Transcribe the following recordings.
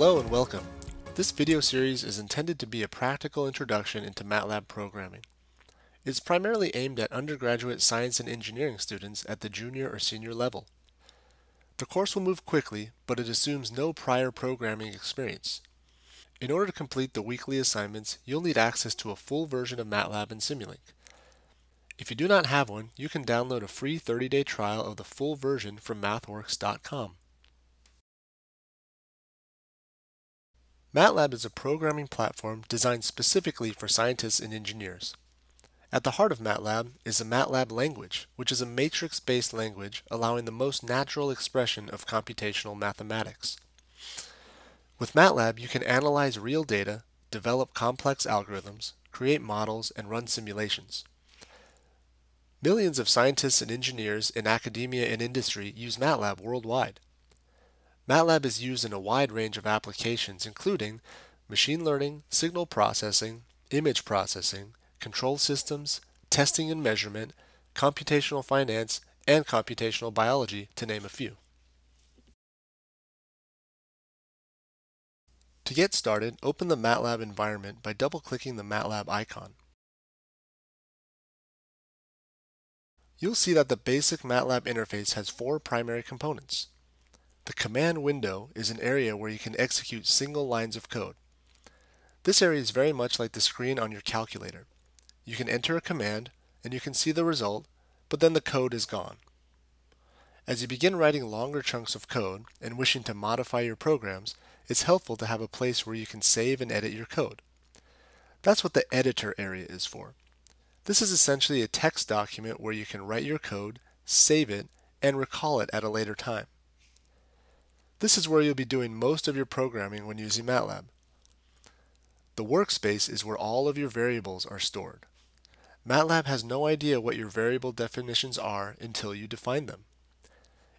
Hello and welcome. This video series is intended to be a practical introduction into MATLAB programming. It's primarily aimed at undergraduate science and engineering students at the junior or senior level. The course will move quickly, but it assumes no prior programming experience. In order to complete the weekly assignments, you'll need access to a full version of MATLAB and Simulink. If you do not have one, you can download a free 30-day trial of the full version from mathworks.com. MATLAB is a programming platform designed specifically for scientists and engineers. At the heart of MATLAB is the MATLAB language, which is a matrix-based language allowing the most natural expression of computational mathematics. With MATLAB, you can analyze real data, develop complex algorithms, create models, and run simulations. Millions of scientists and engineers in academia and industry use MATLAB worldwide. MATLAB is used in a wide range of applications including machine learning, signal processing, image processing, control systems, testing and measurement, computational finance, and computational biology, to name a few. To get started, open the MATLAB environment by double-clicking the MATLAB icon. You'll see that the basic MATLAB interface has four primary components. The command window is an area where you can execute single lines of code. This area is very much like the screen on your calculator. You can enter a command and you can see the result, but then the code is gone. As you begin writing longer chunks of code and wishing to modify your programs, it's helpful to have a place where you can save and edit your code. That's what the editor area is for. This is essentially a text document where you can write your code, save it, and recall it at a later time. This is where you'll be doing most of your programming when using MATLAB. The workspace is where all of your variables are stored. MATLAB has no idea what your variable definitions are until you define them.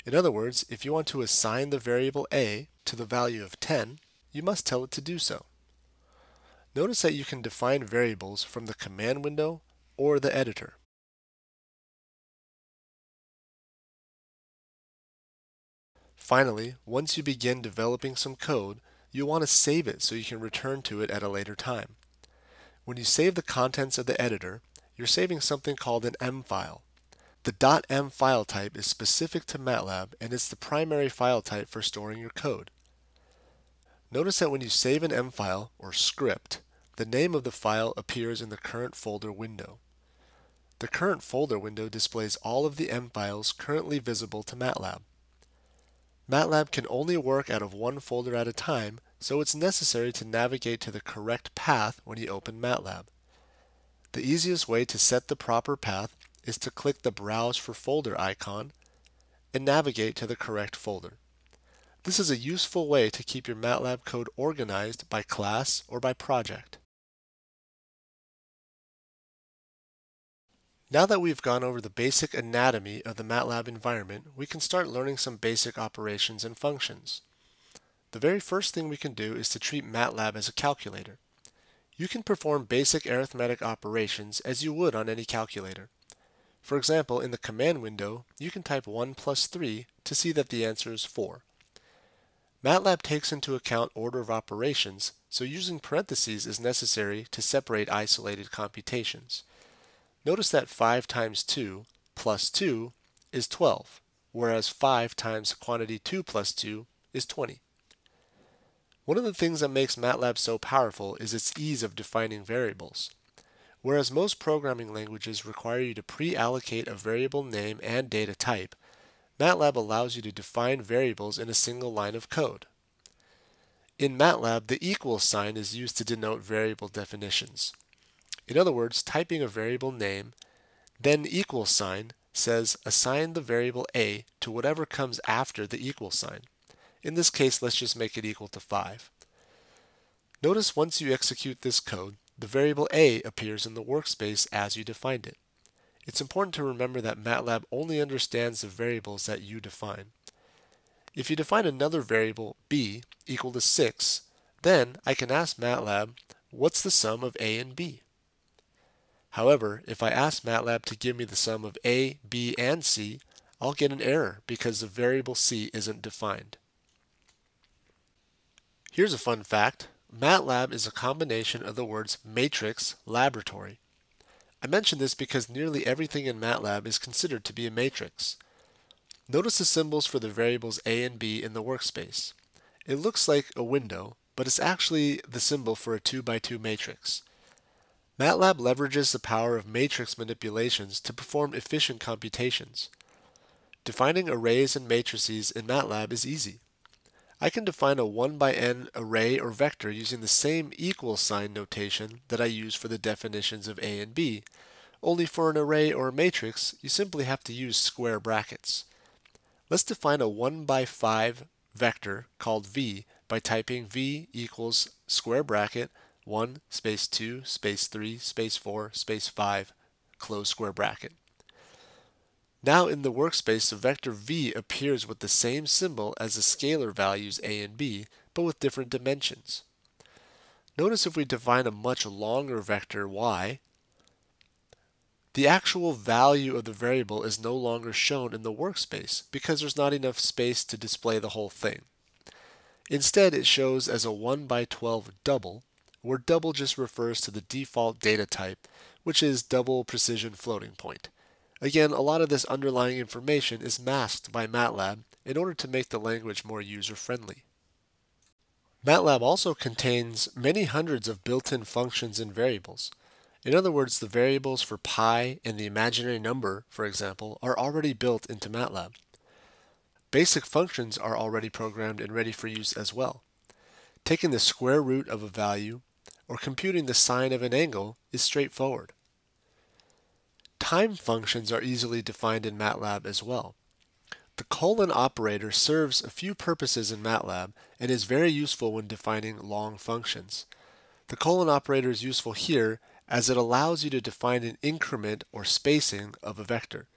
In other words, if you want to assign the variable a to the value of 10, you must tell it to do so. Notice that you can define variables from the command window or the editor. Finally, once you begin developing some code, you'll want to save it so you can return to it at a later time. When you save the contents of the editor, you're saving something called an M file. The .m file type is specific to MATLAB and it's the primary file type for storing your code. Notice that when you save an M file, or script, the name of the file appears in the current folder window. The current folder window displays all of the M files currently visible to MATLAB. MATLAB can only work out of one folder at a time, so it's necessary to navigate to the correct path when you open MATLAB. The easiest way to set the proper path is to click the Browse for Folder icon and navigate to the correct folder. This is a useful way to keep your MATLAB code organized by class or by project. Now that we've gone over the basic anatomy of the MATLAB environment, we can start learning some basic operations and functions. The very first thing we can do is to treat MATLAB as a calculator. You can perform basic arithmetic operations as you would on any calculator. For example, in the command window, you can type 1 plus 3 to see that the answer is 4. MATLAB takes into account order of operations, so using parentheses is necessary to separate isolated computations. Notice that 5 times 2 plus 2 is 12, whereas 5 times quantity 2 plus 2 is 20. One of the things that makes MATLAB so powerful is its ease of defining variables. Whereas most programming languages require you to pre-allocate a variable name and data type, MATLAB allows you to define variables in a single line of code. In MATLAB, the equal sign is used to denote variable definitions. In other words, typing a variable name, then equal sign says assign the variable a to whatever comes after the equal sign. In this case, let's just make it equal to 5. Notice once you execute this code, the variable a appears in the workspace as you defined it. It's important to remember that MATLAB only understands the variables that you define. If you define another variable b equal to 6, then I can ask MATLAB, what's the sum of a and b? However, if I ask MATLAB to give me the sum of a, b, and c, I'll get an error because the variable c isn't defined. Here's a fun fact. MATLAB is a combination of the words matrix, laboratory. I mention this because nearly everything in MATLAB is considered to be a matrix. Notice the symbols for the variables a and b in the workspace. It looks like a window, but it's actually the symbol for a 2 by 2 matrix. MATLAB leverages the power of matrix manipulations to perform efficient computations. Defining arrays and matrices in MATLAB is easy. I can define a 1 by n array or vector using the same equal sign notation that I use for the definitions of a and b, only for an array or a matrix, you simply have to use square brackets. Let's define a 1 by 5 vector called v by typing v equals square bracket 1 space 2 space 3 space 4 space 5 close square bracket. Now in the workspace, the vector v appears with the same symbol as the scalar values a and b, but with different dimensions. Notice if we define a much longer vector y, the actual value of the variable is no longer shown in the workspace because there's not enough space to display the whole thing. Instead, it shows as a 1 by 12 double, where double just refers to the default data type, which is double precision floating point. Again, a lot of this underlying information is masked by MATLAB in order to make the language more user-friendly. MATLAB also contains many hundreds of built-in functions and variables. In other words, the variables for pi and the imaginary number, for example, are already built into MATLAB. Basic functions are already programmed and ready for use as well. Taking the square root of a value or computing the sine of an angle is straightforward. Time functions are easily defined in MATLAB as well. The colon operator serves a few purposes in MATLAB and is very useful when defining long functions. The colon operator is useful here as it allows you to define an increment or spacing of a vector.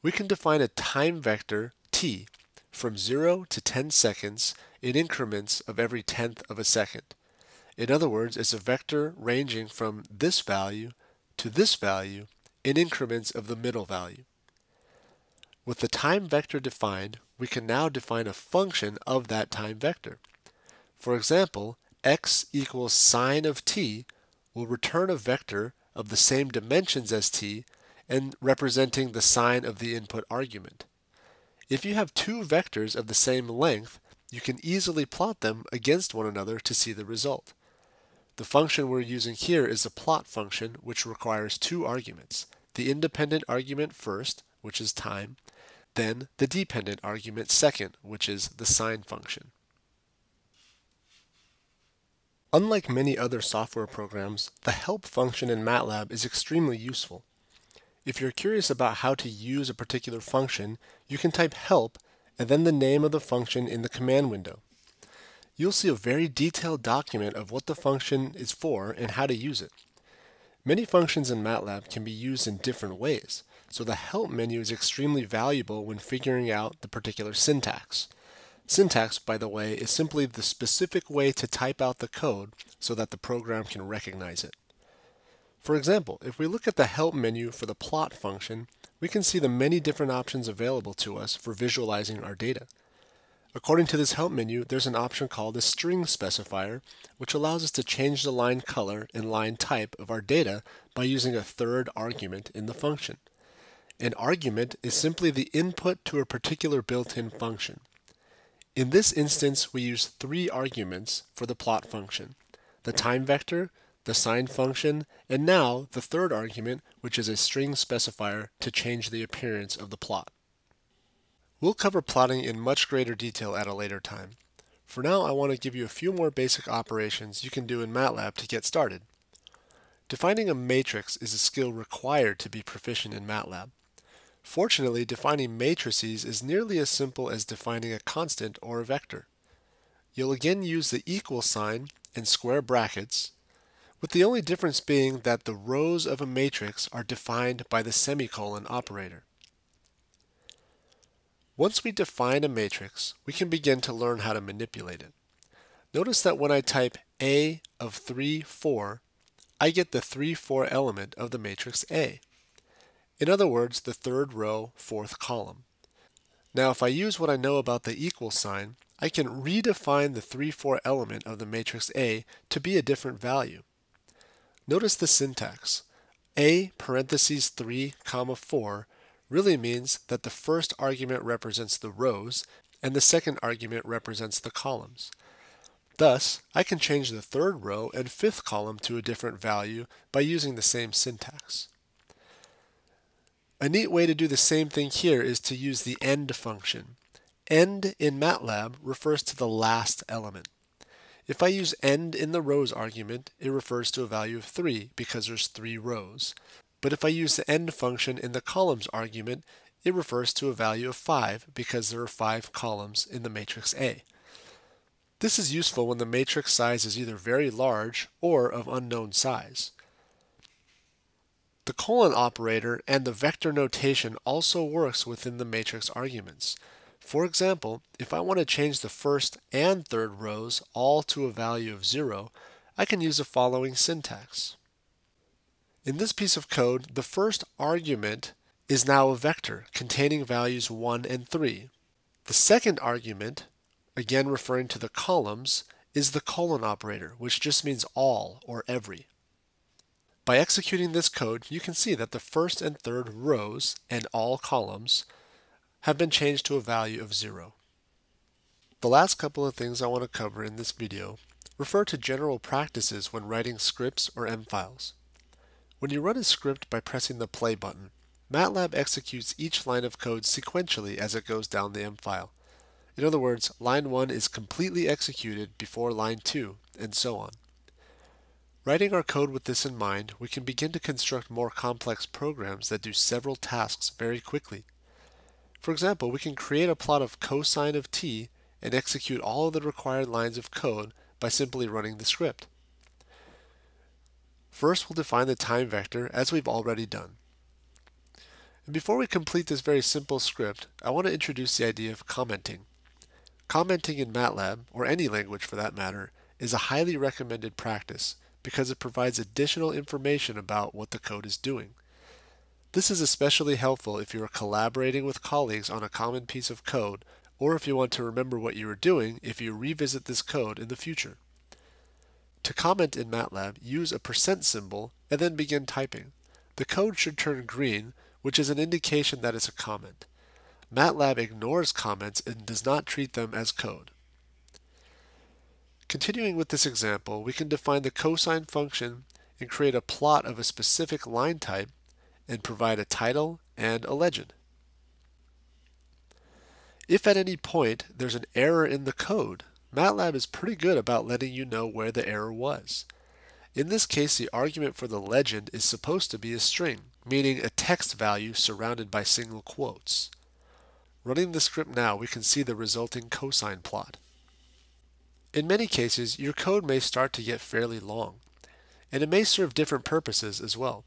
We can define a time vector t from 0 to 10 seconds in increments of every tenth of a second. In other words, it's a vector ranging from this value to this value in increments of the middle value. With the time vector defined, we can now define a function of that time vector. For example, x equals sine of t will return a vector of the same dimensions as t and representing the sine of the input argument. If you have two vectors of the same length, you can easily plot them against one another to see the result. The function we're using here is a plot function which requires two arguments, the independent argument first, which is time, then the dependent argument second, which is the sine function. Unlike many other software programs, the help function in MATLAB is extremely useful. If you're curious about how to use a particular function, you can type help and then the name of the function in the command window you'll see a very detailed document of what the function is for and how to use it. Many functions in MATLAB can be used in different ways, so the help menu is extremely valuable when figuring out the particular syntax. Syntax, by the way, is simply the specific way to type out the code so that the program can recognize it. For example, if we look at the help menu for the plot function, we can see the many different options available to us for visualizing our data. According to this help menu, there's an option called a string specifier, which allows us to change the line color and line type of our data by using a third argument in the function. An argument is simply the input to a particular built-in function. In this instance, we use three arguments for the plot function, the time vector, the sine function, and now the third argument, which is a string specifier to change the appearance of the plot. We'll cover plotting in much greater detail at a later time. For now, I want to give you a few more basic operations you can do in MATLAB to get started. Defining a matrix is a skill required to be proficient in MATLAB. Fortunately, defining matrices is nearly as simple as defining a constant or a vector. You'll again use the equal sign and square brackets, with the only difference being that the rows of a matrix are defined by the semicolon operator. Once we define a matrix, we can begin to learn how to manipulate it. Notice that when I type A of 3, 4, I get the 3, 4 element of the matrix A. In other words, the third row, fourth column. Now if I use what I know about the equal sign, I can redefine the 3, 4 element of the matrix A to be a different value. Notice the syntax. A parentheses 3 comma 4 really means that the first argument represents the rows and the second argument represents the columns. Thus, I can change the third row and fifth column to a different value by using the same syntax. A neat way to do the same thing here is to use the end function. End in MATLAB refers to the last element. If I use end in the rows argument, it refers to a value of 3 because there's 3 rows. But if I use the end function in the columns argument, it refers to a value of 5 because there are 5 columns in the matrix A. This is useful when the matrix size is either very large or of unknown size. The colon operator and the vector notation also works within the matrix arguments. For example, if I want to change the first and third rows all to a value of 0, I can use the following syntax. In this piece of code, the first argument is now a vector containing values 1 and 3. The second argument, again referring to the columns, is the colon operator, which just means all or every. By executing this code, you can see that the first and third rows and all columns have been changed to a value of 0. The last couple of things I want to cover in this video refer to general practices when writing scripts or M files. When you run a script by pressing the play button, MATLAB executes each line of code sequentially as it goes down the M file. In other words, line 1 is completely executed before line 2, and so on. Writing our code with this in mind, we can begin to construct more complex programs that do several tasks very quickly. For example, we can create a plot of cosine of t and execute all of the required lines of code by simply running the script. First, we'll define the time vector as we've already done. And before we complete this very simple script, I want to introduce the idea of commenting. Commenting in MATLAB, or any language for that matter, is a highly recommended practice because it provides additional information about what the code is doing. This is especially helpful if you are collaborating with colleagues on a common piece of code or if you want to remember what you are doing if you revisit this code in the future. To comment in MATLAB, use a percent symbol and then begin typing. The code should turn green, which is an indication that it's a comment. MATLAB ignores comments and does not treat them as code. Continuing with this example, we can define the cosine function and create a plot of a specific line type and provide a title and a legend. If at any point there's an error in the code, MATLAB is pretty good about letting you know where the error was. In this case, the argument for the legend is supposed to be a string, meaning a text value surrounded by single quotes. Running the script now, we can see the resulting cosine plot. In many cases, your code may start to get fairly long, and it may serve different purposes as well.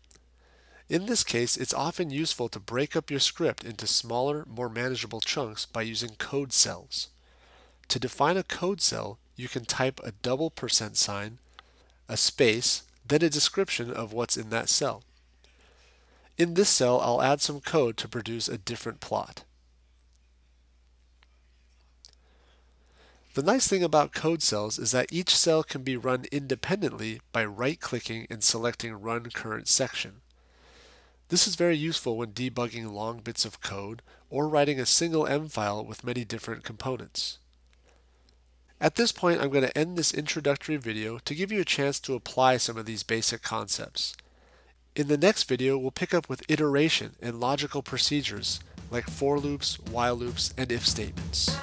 In this case, it's often useful to break up your script into smaller, more manageable chunks by using code cells. To define a code cell, you can type a double percent sign, a space, then a description of what's in that cell. In this cell, I'll add some code to produce a different plot. The nice thing about code cells is that each cell can be run independently by right-clicking and selecting Run Current Section. This is very useful when debugging long bits of code or writing a single M file with many different components. At this point, I'm going to end this introductory video to give you a chance to apply some of these basic concepts. In the next video, we'll pick up with iteration and logical procedures like for loops, while loops, and if statements.